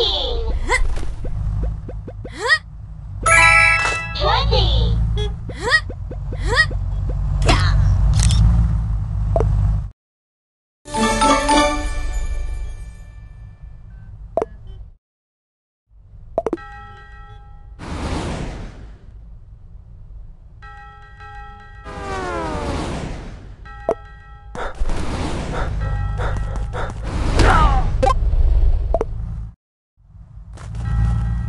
Piggy!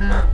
Mm-hmm.